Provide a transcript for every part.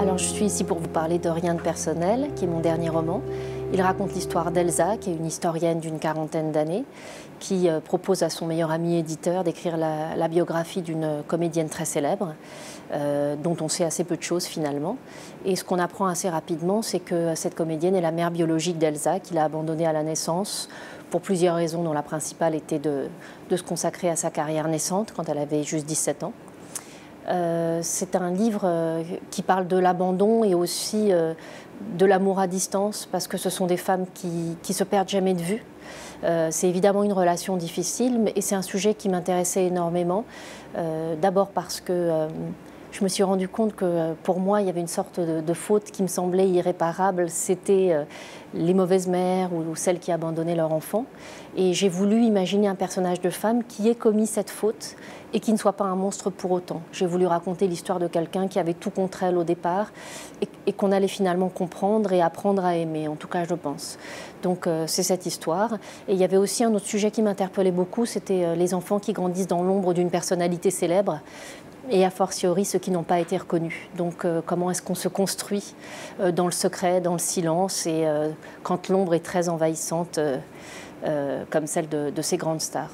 Alors je suis ici pour vous parler de Rien de personnel, qui est mon dernier roman. Il raconte l'histoire d'Elsa, qui est une historienne d'une quarantaine d'années, qui euh, propose à son meilleur ami éditeur d'écrire la, biographie d'une comédienne très célèbre, euh, dont on sait assez peu de choses finalement. Et ce qu'on apprend assez rapidement, c'est que cette comédienne est la mère biologique d'Elsa, qu'il a abandonnée à la naissance pour plusieurs raisons, dont la principale était de, se consacrer à sa carrière naissante quand elle avait juste 17 ans. Euh, c'est un livre qui parle de l'abandon et aussi de l'amour à distance, parce que ce sont des femmes qui, qui se perdent jamais de vue. Euh, c'est évidemment une relation difficile, et c'est un sujet qui m'intéressait énormément. Euh, d'abord parce que euh, je me suis rendu compte que pour moi, il y avait une sorte de, faute qui me semblait irréparable. C'était les mauvaises mères ou, celles qui abandonnaient leur enfant. Et j'ai voulu imaginer un personnage de femme qui ait commis cette faute et qui ne soit pas un monstre pour autant. J'ai voulu raconter l'histoire de quelqu'un qui avait tout contre elle au départ et, qu'on allait finalement comprendre et apprendre à aimer, en tout cas je pense. Donc euh, c'est cette histoire. Et il y avait aussi un autre sujet qui m'interpellait beaucoup, c'était euh, les enfants qui grandissent dans l'ombre d'une personnalité célèbre et a fortiori ceux qui n'ont pas été reconnus. Donc euh, comment est-ce qu'on se construit dans le secret, dans le silence et quand l'ombre est très envahissante comme celle de ces grandes stars?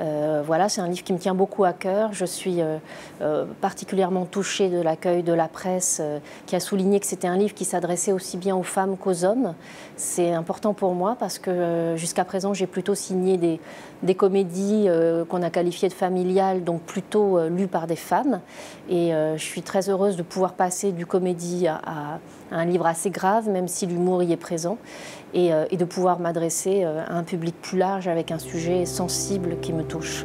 Euh, voilà, c'est un livre qui me tient beaucoup à cœur. Je suis euh, euh, particulièrement touchée de l'accueil de la presse qui a souligné que c'était un livre qui s'adressait aussi bien aux femmes qu'aux hommes. C'est important pour moi parce que jusqu'à présent, j'ai plutôt signé des, comédies qu'on a qualifiées de familiales, donc plutôt lues par des femmes. Et je suis très heureuse de pouvoir passer du comédie à, un livre assez grave, même si l'humour y est présent, et, de pouvoir m'adresser à un public plus large avec un sujet sensible qui touche.